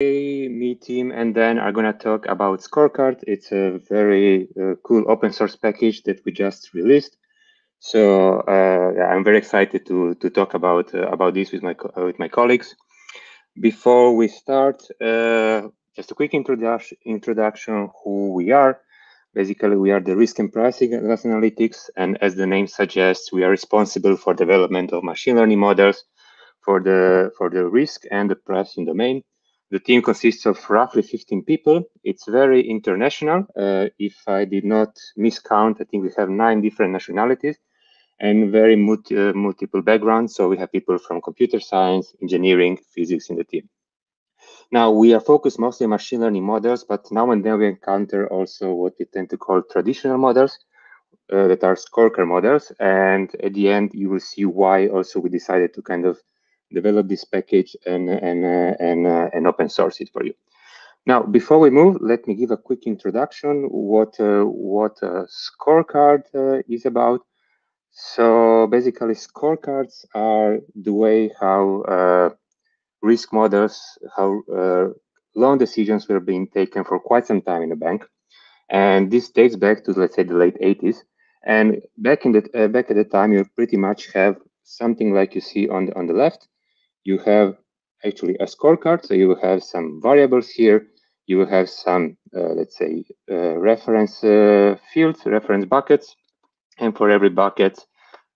me team and then are going to talk about Skorecard. It's a very uh, cool open source package that we just released. So uh, yeah, I'm very excited to to talk about uh, about this with my with my colleagues. Before we start, uh, just a quick introduction introduction who we are. Basically, we are the risk and pricing analytics, and as the name suggests, we are responsible for development of machine learning models for the for the risk and the pricing domain. The team consists of roughly 15 people. It's very international. Uh, if I did not miscount, I think we have nine different nationalities and very multi, uh, multiple backgrounds. So we have people from computer science, engineering, physics in the team. Now we are focused mostly on machine learning models, but now and then we encounter also what we tend to call traditional models uh, that are scorecard models. And at the end, you will see why also we decided to kind of develop this package and and uh, and uh, and open source it for you. Now, before we move, let me give a quick introduction what uh, what a scorecard is about. So basically, scorecards are the way how risk models, how loan decisions were being taken for quite some time in the bank. And this dates back to, let's say, the late 80s. And back in the uh, back at the time, you pretty much have something like you see on the on the left, you have actually a scorecard. So you will have some variables here. You will have some, uh, let's say, uh, reference uh, fields, reference buckets. And for every bucket,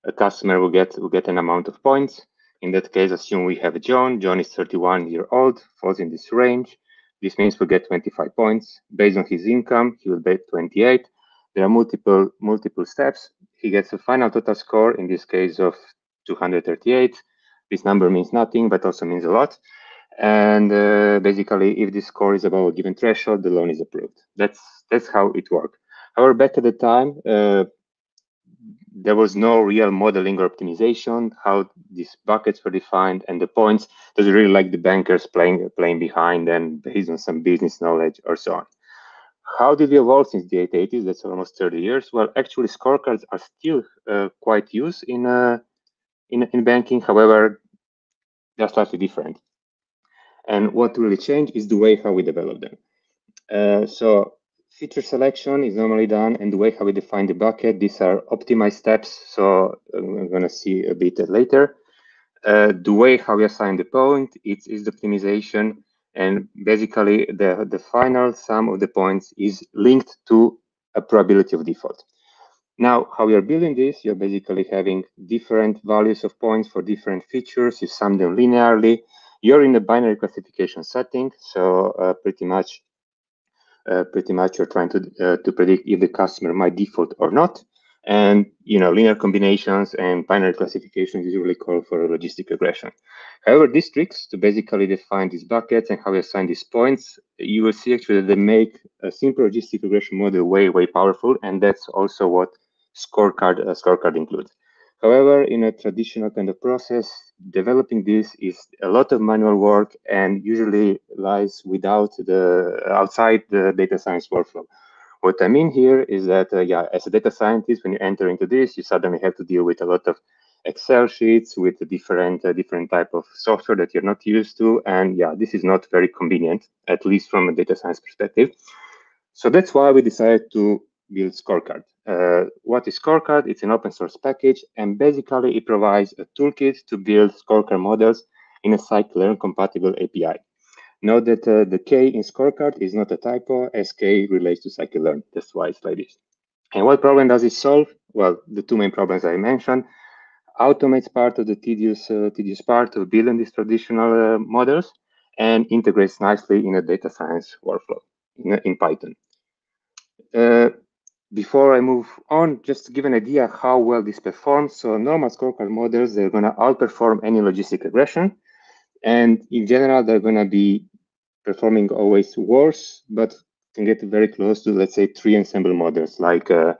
a customer will get will get an amount of points. In that case, assume we have John. John is 31 year old, falls in this range. This means we get 25 points. Based on his income, he will get 28. There are multiple multiple steps. He gets a final total score, in this case of 238. This number means nothing, but also means a lot. And uh, basically, if this score is above a given threshold, the loan is approved. That's that's how it worked. However, back at the time, uh, there was no real modeling or optimization how these buckets were defined and the points does really like the bankers playing playing behind and based on some business knowledge or so on how did we evolve since the 80s that's almost 30 years well actually scorecards are still uh, quite used in uh, in, in banking however they're slightly different. And what really changed is the way how we develop them. Uh, so feature selection is normally done and the way how we define the bucket, these are optimized steps. So I'm uh, going to see a bit later. Uh, the way how we assign the point, it is the optimization. And basically the, the final sum of the points is linked to a probability of default. Now, how you're building this, you're basically having different values of points for different features. You sum them linearly. You're in a binary classification setting, so uh, pretty much, uh, pretty much you're trying to uh, to predict if the customer might default or not. And you know, linear combinations and binary classification usually call for a logistic regression. However, these tricks to basically define these buckets and how we assign these points, you will see actually that they make a simple logistic regression model way, way powerful. And that's also what skorecard uh, skorecard includes. However, in a traditional kind of process, developing this is a lot of manual work and usually lies without the outside the data science workflow. What I mean here is that, uh, yeah, as a data scientist, when you enter into this, you suddenly have to deal with a lot of Excel sheets with different uh, different type of software that you're not used to, and yeah, this is not very convenient, at least from a data science perspective. So that's why we decided to build Skorecard. Uh, what is Skorecard? It's an open source package, and basically it provides a toolkit to build scorecard models in a scikit-learn compatible API. Note that uh, the K in Skorecard is not a typo, as K relates to scikit-learn. That's why it's like this. And what problem does it solve? Well, the two main problems I mentioned. Automates part of the tedious, uh, tedious part of building these traditional uh, models and integrates nicely in a data science workflow in, in Python. Uh, before I move on, just to give an idea how well this performs. So normal scorecard models, they're going to outperform any logistic regression. And in general, they're going to be performing always worse, but can get very close to, let's say, three ensemble models like uh,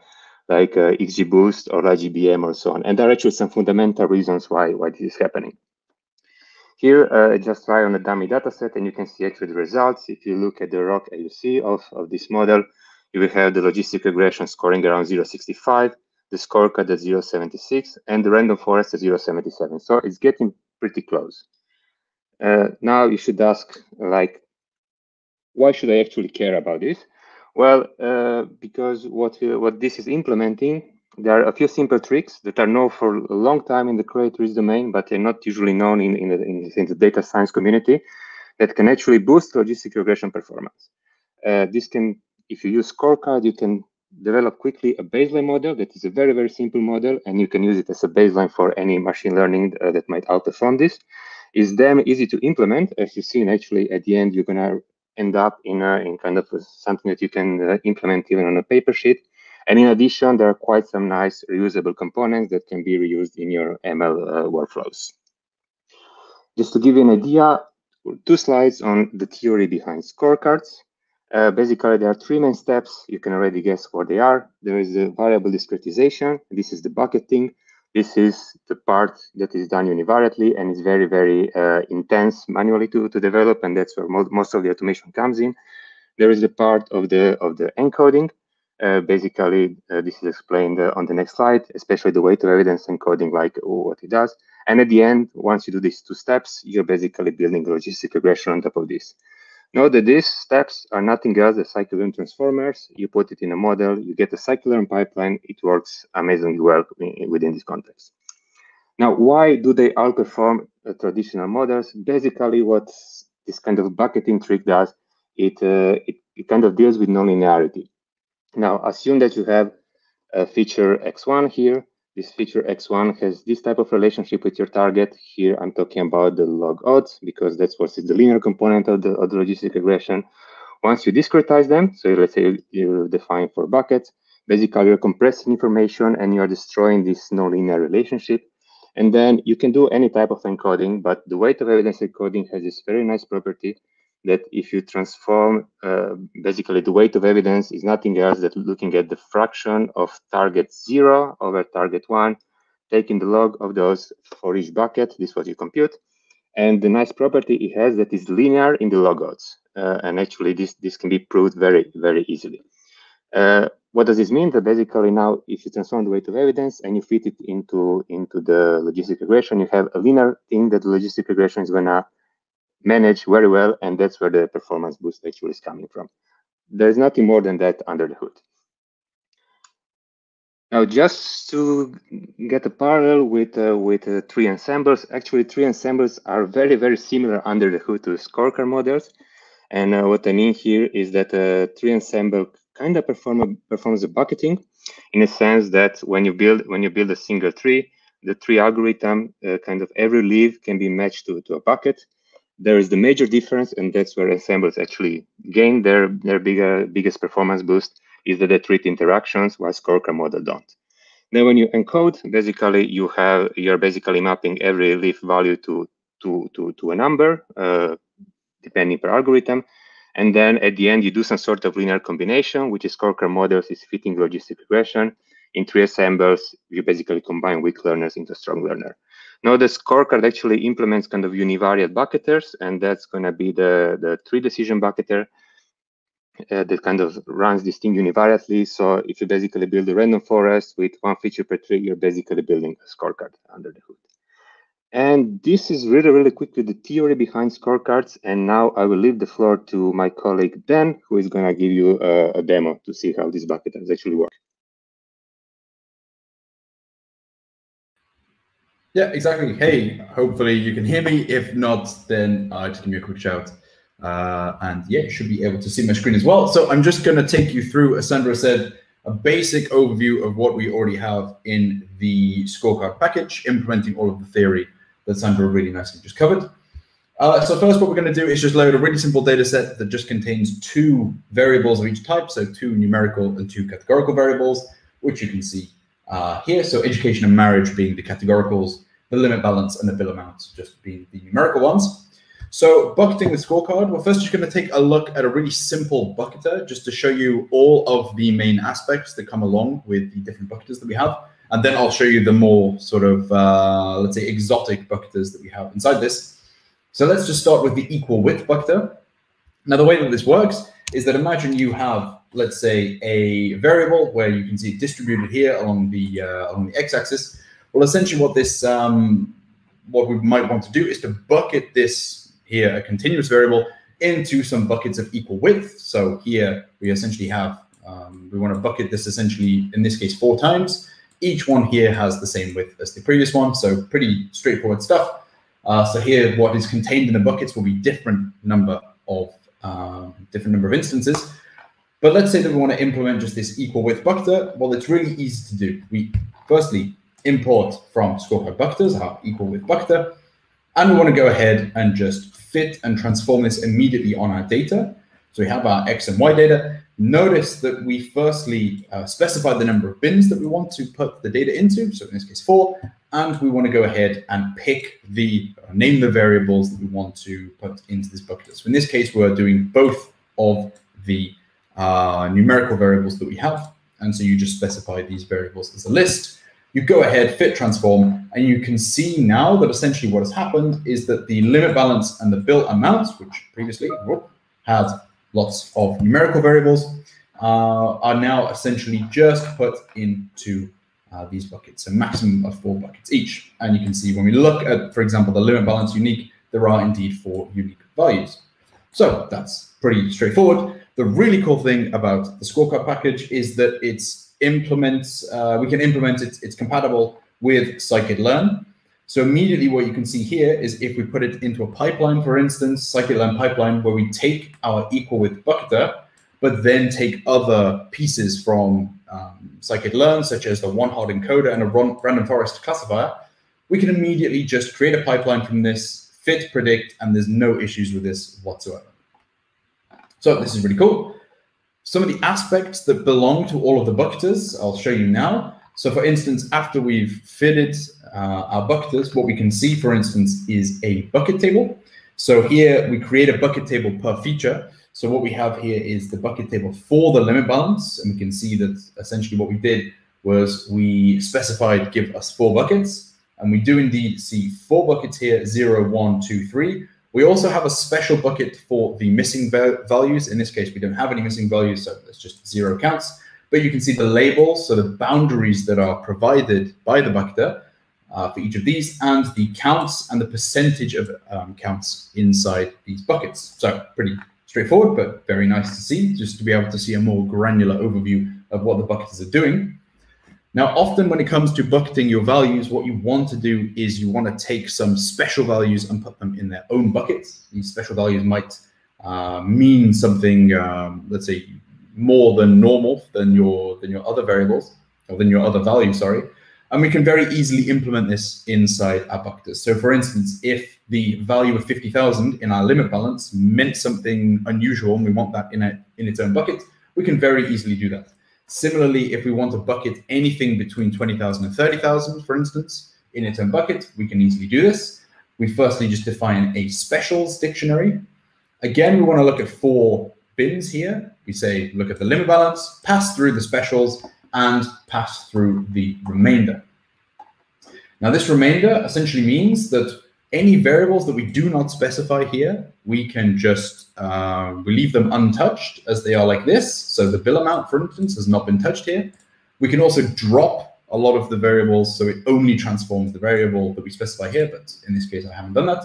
like uh, XGBoost or LGBM or so on. And there are actually some fundamental reasons why, why this is happening. Here, uh, just try on a dummy dataset, and you can see actually the results. If you look at the ROC AUC of, of this model, you will have the logistic regression scoring around 0.65, the scorecard at 0.76, and the random forest at 0.77. So it's getting pretty close. Uh, now you should ask, like, why should I actually care about this? Well, uh, because what uh, what this is implementing, there are a few simple tricks that are known for a long time in the creators domain, but they're not usually known in, in, the, in, in the data science community that can actually boost logistic regression performance. Uh, this can, if you use skorecard, you can develop quickly a baseline model that is a very, very simple model, and you can use it as a baseline for any machine learning uh, that might outperform this. Is then easy to implement. As you see, actually at the end, you're gonna end up in a, in kind of a, something that you can uh, implement even on a paper sheet. And in addition, there are quite some nice reusable components that can be reused in your ML uh, workflows. Just to give you an idea, two slides on the theory behind scorecards. Uh, basically, there are three main steps. You can already guess what they are. There is the variable discretization. This is the bucketing. This is the part that is done univariately and is very, very uh, intense manually to, to develop, and that's where mo most of the automation comes in. There is the part of the of the encoding. Uh, basically, uh, this is explained uh, on the next slide, especially the weight of evidence encoding, like what it does. And at the end, once you do these two steps, you're basically building logistic regression on top of this. Note that these steps are nothing else than scikit-learn transformers. You put it in a model, you get a scikit-learn pipeline. It works amazingly well within this context. Now, why do they outperform uh, traditional models? Basically, what this kind of bucketing trick does, it, uh, it, it kind of deals with nonlinearity. Now, assume that you have a feature x1 here, this feature x1 has this type of relationship with your target. Here I'm talking about the log odds because that's what is the linear component of the, of the logistic regression. Once you discretize them, so let's say you define four buckets, basically you're compressing information and you're destroying this nonlinear relationship. And then you can do any type of encoding, but the weight of evidence encoding has this very nice property that if you transform, uh, basically the weight of evidence is nothing else than looking at the fraction of target zero over target one, taking the log of those for each bucket, this is what you compute. And the nice property it has that is linear in the log odds. Uh, and actually this, this can be proved very, very easily. Uh, what does this mean? That basically now, if you transform the weight of evidence and you fit it into, into the logistic regression, you have a linear thing that the logistic regression is gonna manage very well, and that's where the performance boost actually is coming from. There's nothing more than that under the hood. Now, just to get a parallel with uh, with uh, tree ensembles, actually tree ensembles are very, very similar under the hood to scorecard models. And uh, what I mean here is that a tree ensemble kind of perform performs a bucketing in a sense that when you build when you build a single tree, the tree algorithm uh, kind of every leaf can be matched to, to a bucket there is the major difference, and that's where ensembles actually gain their their bigger, biggest performance boost, is that they treat interactions while scorecard model don't. Then when you encode, basically you have you're basically mapping every leaf value to to to to a number, uh, depending per algorithm. And then at the end, you do some sort of linear combination, which is scorecard models is fitting logistic regression. In tree ensembles, you basically combine weak learners into strong learner. Now the skorecard actually implements kind of univariate bucketers, and that's going to be the, the tree decision bucketer uh, that kind of runs this thing univariately. So if you basically build a random forest with one feature per tree, you're basically building a scorecard under the hood. And this is really, really quickly the theory behind scorecards. And now I will leave the floor to my colleague, Dan, who is going to give you a, a demo to see how these bucketers actually work. Yeah, exactly. Hey, hopefully you can hear me. If not, then uh, just give me a quick shout. Uh, and yeah, you should be able to see my screen as well. So I'm just going to take you through, as Sandro said, a basic overview of what we already have in the skorecard package, implementing all of the theory that Sandro really nicely just covered. Uh, so first, what we're going to do is just load a really simple data set that just contains two variables of each type, so two numerical and two categorical variables, which you can see uh, here. So education and marriage being the categoricals, the limit balance and the bill amount just being the numerical ones. So bucketing the scorecard, we're first just going to take a look at a really simple bucketer just to show you all of the main aspects that come along with the different bucketers that we have. And then I'll show you the more sort of, uh, let's say, exotic bucketers that we have inside this. So let's just start with the equal width bucketer. Now, the way that this works is that imagine you have let's say, a variable where you can see it distributed here along the uh, along the x-axis. Well, essentially, what this um, what we might want to do is to bucket this here, a continuous variable, into some buckets of equal width. So here we essentially have, um, we want to bucket this essentially, in this case, four times. Each one here has the same width as the previous one, so pretty straightforward stuff. Uh, so here, what is contained in the buckets will be different number of um, different number of instances. But let's say that we want to implement just this equal width bucketer. Well, it's really easy to do. We firstly import from skorecard bucketers our equal width bucketer, and we want to go ahead and just fit and transform this immediately on our data. So we have our X and Y data. Notice that we firstly uh, specify the number of bins that we want to put the data into. So in this case, four, and we want to go ahead and pick the, uh, name the variables that we want to put into this bucket. So in this case, we're doing both of the uh, numerical variables that we have. And so you just specify these variables as a list. You go ahead, fit transform, and you can see now that essentially what has happened is that the limit balance and the built amounts, which previously whoop, had lots of numerical variables, uh, are now essentially just put into uh, these buckets, a maximum of four buckets each. And you can see when we look at, for example, the limit balance unique, there are indeed four unique values. So that's pretty straightforward. The really cool thing about the skorecard package is that it's implements, uh, we can implement it, it's compatible with scikit-learn. So immediately what you can see here is if we put it into a pipeline, for instance, scikit-learn pipeline, where we take our equal with bucketer, but then take other pieces from um, scikit-learn, such as the one-hot encoder and a random forest classifier, we can immediately just create a pipeline from this, fit, predict, and there's no issues with this whatsoever. So this is really cool. Some of the aspects that belong to all of the bucketers, I'll show you now. So for instance, after we've fitted uh, our bucketers, what we can see, for instance, is a bucket table. So here we create a bucket table per feature. So what we have here is the bucket table for the limit balance. And we can see that essentially what we did was we specified give us four buckets. And we do indeed see four buckets here, zero, one, two, three. We also have a special bucket for the missing values. In this case, we don't have any missing values, so it's just zero counts. But you can see the labels, so the boundaries that are provided by the bucketer uh, for each of these, and the counts and the percentage of um, counts inside these buckets. So pretty straightforward, but very nice to see, just to be able to see a more granular overview of what the buckets are doing. Now, often when it comes to bucketing your values, what you want to do is you want to take some special values and put them in their own buckets. These special values might uh, mean something, um, let's say, more than normal than your than your other variables or than your other values. Sorry, and we can very easily implement this inside our bucketers. So, for instance, if the value of fifty thousand in our limit balance meant something unusual, and we want that in a in its own bucket, we can very easily do that. Similarly, if we want to bucket anything between 20,000 and 30,000, for instance, in its own bucket, we can easily do this. We firstly just define a specials dictionary. Again, we want to look at four bins here. We say, look at the limit balance, pass through the specials, and pass through the remainder. Now, this remainder essentially means that any variables that we do not specify here, we can just uh, we leave them untouched as they are like this. So the bill amount, for instance, has not been touched here. We can also drop a lot of the variables, so it only transforms the variable that we specify here, but in this case, I haven't done that.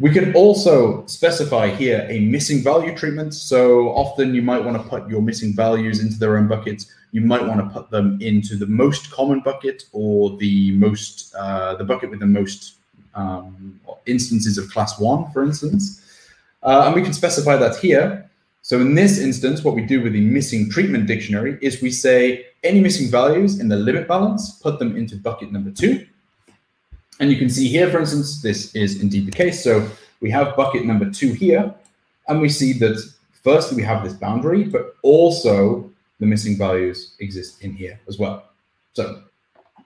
We can also specify here a missing value treatment. So often you might want to put your missing values into their own buckets. You might want to put them into the most common bucket or the most uh, the bucket with the most um, instances of class one, for instance. Uh, and we can specify that here. So in this instance, what we do with the missing treatment dictionary is we say any missing values in the limit balance, put them into bucket number two. And you can see here, for instance, this is indeed the case. So we have bucket number two here, and we see that firstly we have this boundary, but also the missing values exist in here as well. So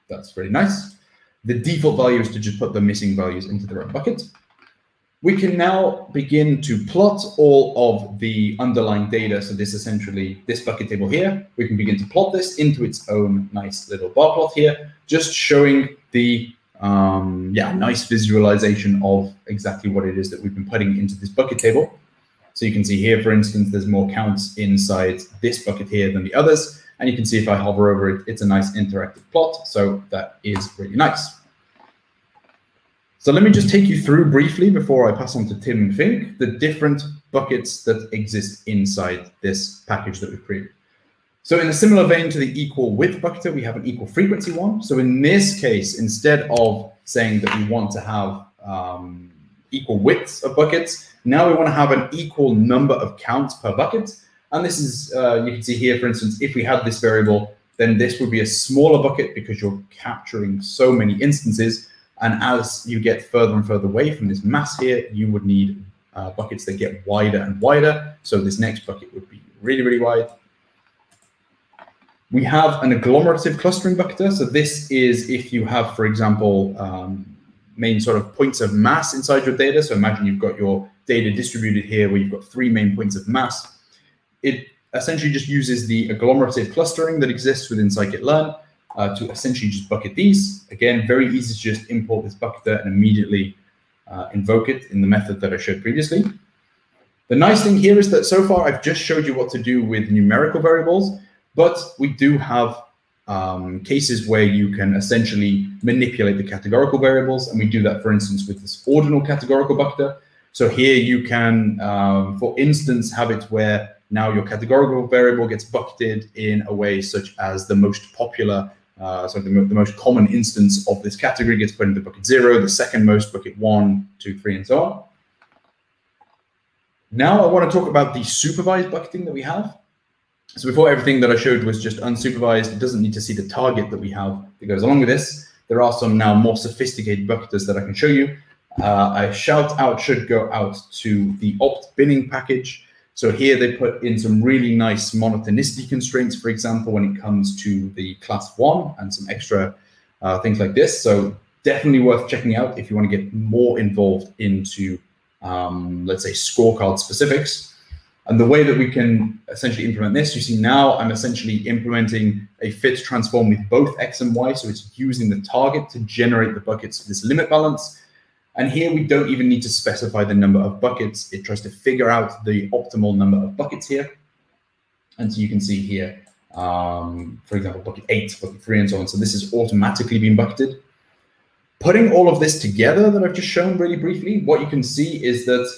that's very nice. The default value is to just put the missing values into the right bucket. We can now begin to plot all of the underlying data. So this essentially, this bucket table here, we can begin to plot this into its own nice little bar plot here, just showing the um, yeah, nice visualization of exactly what it is that we've been putting into this bucket table. So you can see here, for instance, there's more counts inside this bucket here than the others. And you can see if I hover over it, it's a nice interactive plot. So that is really nice. So let me just take you through briefly before I pass on to Tim and Vink, the different buckets that exist inside this package that we've created. So in a similar vein to the equal width bucket, we have an equal frequency one. So in this case, instead of saying that we want to have um, equal widths of buckets, now we want to have an equal number of counts per bucket. And this is, uh, you can see here, for instance, if we had this variable, then this would be a smaller bucket because you're capturing so many instances. And as you get further and further away from this mass here, you would need uh, buckets that get wider and wider. So this next bucket would be really, really wide. We have an agglomerative clustering bucket. So this is if you have, for example, um, main sort of points of mass inside your data. So imagine you've got your data distributed here where you've got three main points of mass. It essentially just uses the agglomerative clustering that exists within scikit-learn uh, to essentially just bucket these. Again, very easy to just import this bucket and immediately uh, invoke it in the method that I showed previously. The nice thing here is that so far I've just showed you what to do with numerical variables, but we do have um, cases where you can essentially manipulate the categorical variables. And we do that, for instance, with this ordinal categorical bucket. So here you can, um, for instance, have it where now your categorical variable gets bucketed in a way such as the most popular, uh, so the, the, most common instance of this category gets put into bucket zero, the second most bucket one, two, three, and so on. Now I want to talk about the supervised bucketing that we have. So before everything that I showed was just unsupervised, it doesn't need to see the target that we have that goes along with this. There are some now more sophisticated bucketers that I can show you. Uh, a shout out should go out to the opt binning package. So here they put in some really nice monotonicity constraints, for example, when it comes to the class one and some extra uh, things like this. So definitely worth checking out if you want to get more involved into, um, let's say, scorecard specifics. And the way that we can essentially implement this, you see now I'm essentially implementing a fit transform with both X and Y. So it's using the target to generate the buckets for this limit balance. And here we don't even need to specify the number of buckets. It tries to figure out the optimal number of buckets here. And so you can see here, um, for example, bucket eight, bucket three, and so on. So this is automatically being bucketed. Putting all of this together that I've just shown really briefly, what you can see is that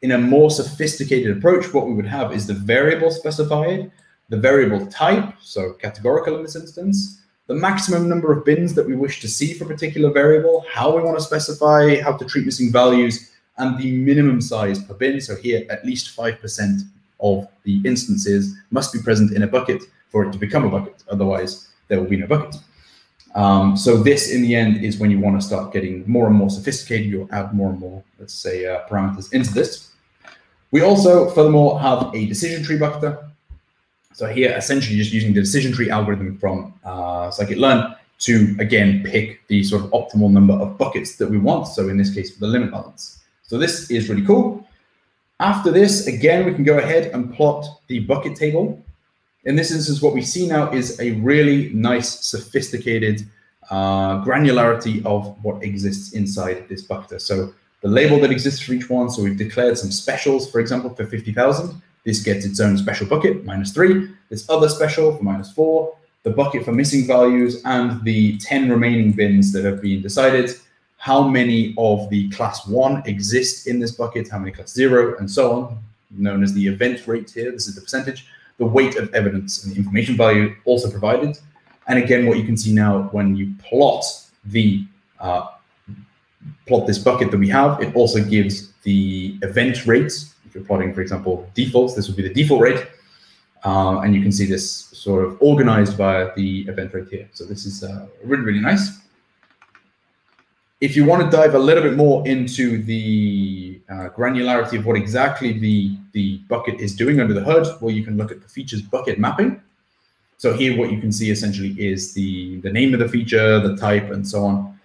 in a more sophisticated approach, what we would have is the variable specified, the variable type, so categorical in this instance, the maximum number of bins that we wish to see for a particular variable, how we want to specify, how to treat missing values, and the minimum size per bin. So here, at least 5% of the instances must be present in a bucket for it to become a bucket. Otherwise, there will be no bucket. Um, so this, in the end, is when you want to start getting more and more sophisticated. You'll add more and more, let's say, uh, parameters into this. We also, furthermore, have a decision tree bucket. So here, essentially just using the decision tree algorithm from uh, scikit-learn to, again, pick the sort of optimal number of buckets that we want. So in this case, the limit balance. So this is really cool. After this, again, we can go ahead and plot the bucket table. In this instance, what we see now is a really nice, sophisticated uh, granularity of what exists inside this bucket. So the label that exists for each one. So we've declared some specials, for example, for 50,000. This gets its own special bucket, minus three. This other special for minus four, the bucket for missing values, and the 10 remaining bins that have been decided. How many of the class one exist in this bucket, how many class zero, and so on, known as the event rate here. This is the percentage. The weight of evidence and the information value also provided. And again, what you can see now when you plot the uh, plot this bucket that we have, it also gives the event rates. If you're plotting, for example, defaults, this would be the default rate. Um, and you can see this sort of organized by the event rate here. So this is uh, really, really nice. If you want to dive a little bit more into the uh, granularity of what exactly the, the bucket is doing under the hood, well, you can look at the features bucket mapping. So here, what you can see essentially is the, the name of the feature, the type, and so on.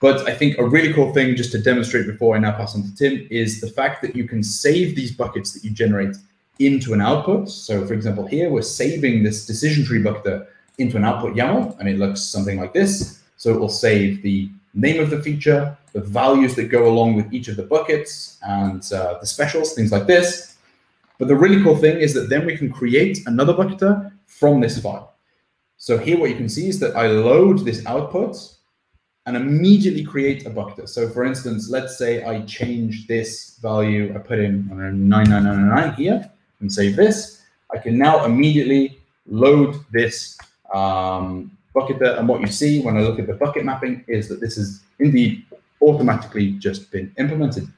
But I think a really cool thing, just to demonstrate before I now pass on to Tim, is the fact that you can save these buckets that you generate into an output. So for example, here we're saving this decision tree bucket into an output YAML, and it looks something like this. So it will save the name of the feature, the values that go along with each of the buckets, and uh, the specials, things like this. But the really cool thing is that then we can create another bucketer from this file. So here what you can see is that I load this output and immediately create a bucket. So for instance, let's say I change this value, I put in 9999 here and save this. I can now immediately load this um, bucket there. And what you see when I look at the bucket mapping is that this is indeed automatically just been implemented.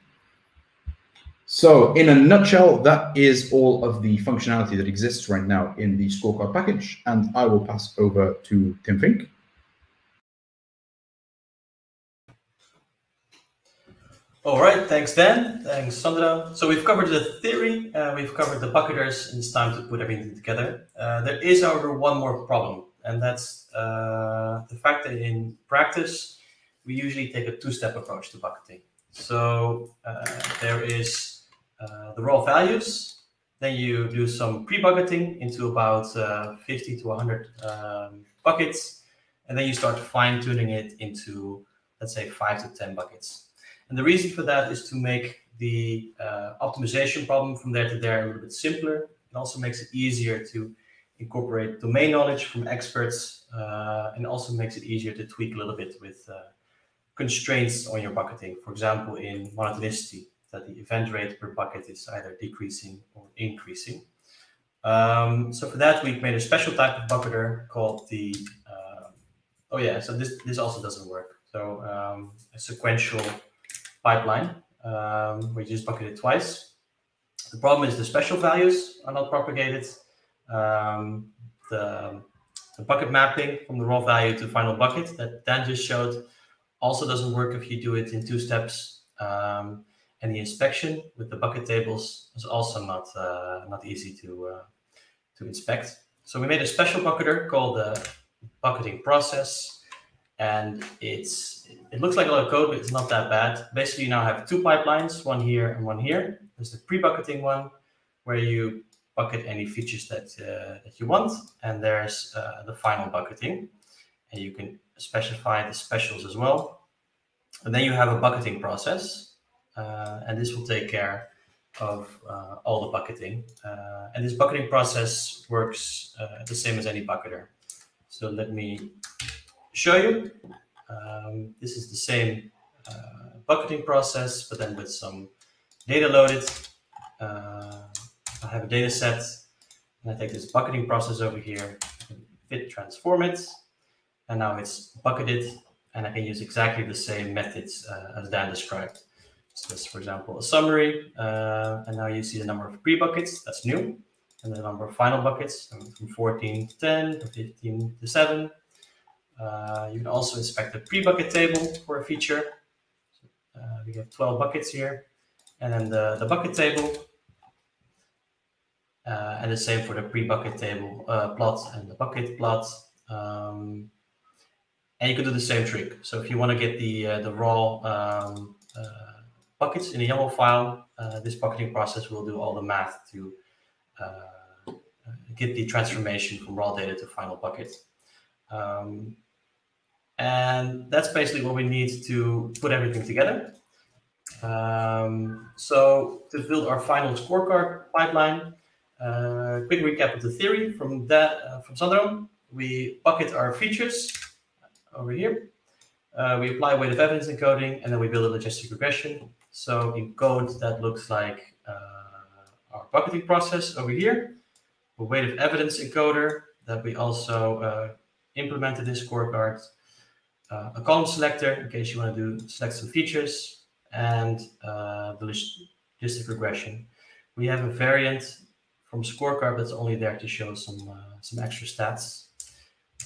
So in a nutshell, that is all of the functionality that exists right now in the skorecard package. And I will pass over to Tim Vink. All right, thanks Dan, thanks Sandro. So we've covered the theory, uh, we've covered the bucketers, and it's time to put everything together. Uh, there is, however, one more problem, and that's uh, the fact that in practice, we usually take a two-step approach to bucketing. So uh, there is uh, the raw values. Then you do some pre-bucketing into about uh, 50 to 100 um, buckets. And then you start fine tuning it into, let's say, five to 10 buckets. And the reason for that is to make the uh, optimization problem from there to there a little bit simpler. It also makes it easier to incorporate domain knowledge from experts uh, and also makes it easier to tweak a little bit with uh, constraints on your bucketing. For example, in monotonicity, that the event rate per bucket is either decreasing or increasing. Um, so for that, we've made a special type of bucketer called the, uh, oh yeah, so this, this also doesn't work. So um, a sequential pipeline um, just bucket it twice. The problem is the special values are not propagated. Um, the, the bucket mapping from the raw value to final bucket that Dan just showed also doesn't work if you do it in two steps. Um, and the inspection with the bucket tables is also not uh, not easy to uh, to inspect. So we made a special bucketer called the bucketing process, and it's it looks like a lot of code, but it's not that bad. Basically, you now have two pipelines, one here and one here. There's the pre-bucketing one, where you bucket any features that uh, that you want, and there's uh, the final bucketing, and you can specify the specials as well. And then you have a bucketing process, uh, and this will take care of uh, all the bucketing. Uh, and this bucketing process works the same as any bucketer. So let me show you. Um, this is the same bucketing process, but then with some data loaded. I have a data set, and I take this bucketing process over here, fit transform it, and now it's bucketed, and I can use exactly the same methods uh, as Dan described. So this, for example, a summary, uh, and now you see the number of pre-buckets, that's new, and the number of final buckets from 14 to 10, from 15 to 7. Uh, you can also inspect the pre-bucket table for a feature. Uh, we have 12 buckets here, and then the, the bucket table, uh, and the same for the pre-bucket table uh, plot and the bucket plot. Um, and you can do the same trick. So if you want to get the uh, the raw um, buckets in a YAML file, uh, this bucketing process will do all the math to uh, get the transformation from raw data to final bucket. Um, and that's basically what we need to put everything together. Um, so to build our final skorecard pipeline, uh, quick recap of the theory from that uh, from Sandro. We bucket our features over here. Uh, we apply weight of evidence encoding, and then we build a logistic regression. So in code, that looks like uh, our bucketing process over here, a weight of evidence encoder that we also uh, implemented this scorecard, uh, a column selector in case you want to do select some features, and uh, the logistic regression. We have a variant from skorecard that's only there to show some uh, some extra stats.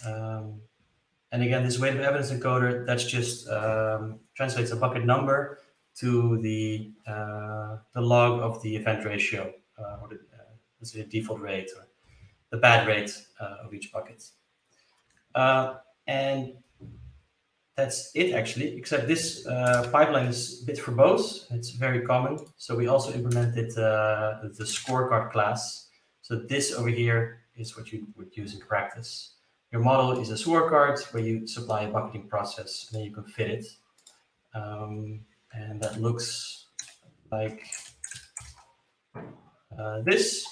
Um, and again, this weight of evidence encoder, that's just um, translates a bucket number to the uh, the log of the event ratio, uh, or the, uh, let's say the default rate or the bad rate of each bucket. And that's it actually, except this uh, pipeline is bit verbose. It's very common. So we also implemented the Skorecard class. So this over here is what you would use in practice. Your model is a scorecard where you supply a bucketing process and then you can fit it. Um, and that looks like uh, this.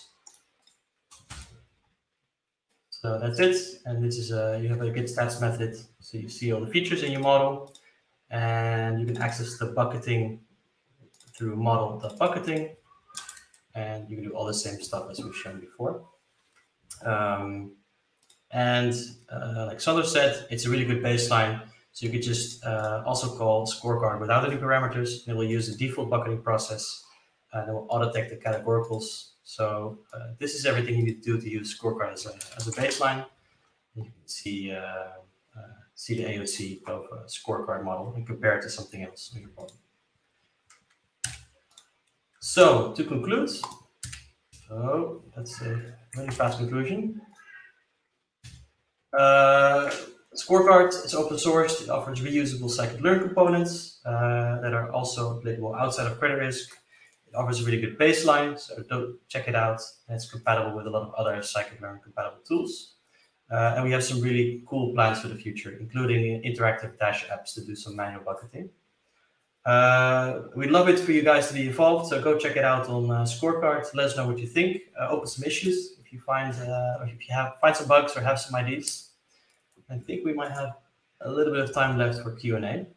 So that's it. And this is a, you have a get stats method. So you see all the features in your model. and you can access the bucketing through model.bucketing, and you can do all the same stuff as we've shown before. Um, and uh, like Sander said, it's a really good baseline. So you could just uh, also call scorecard without any parameters. It will use the default bucketing process and it will auto-detect the categoricals. So uh, this is everything you need to do to use scorecard as a, as a baseline. You can see uh, uh, see the AOC of a scorecard model and compare it to something else in your problem. So to conclude, so that's a really fast conclusion. Uh, Skorecard is open source. It offers reusable scikit-learn components uh, that are also applicable outside of credit risk. It offers a really good baseline, so don't check it out. It's compatible with a lot of other scikit-learn compatible tools. Uh, and we have some really cool plans for the future, including interactive dash apps to do some manual bucketing. Uh, we'd love it for you guys to be involved, so go check it out on uh, Skorecard. Let us know what you think. Uh, open some issues if you find uh, if you have find some bugs or have some ideas. I think we might have a little bit of time left for Q and A.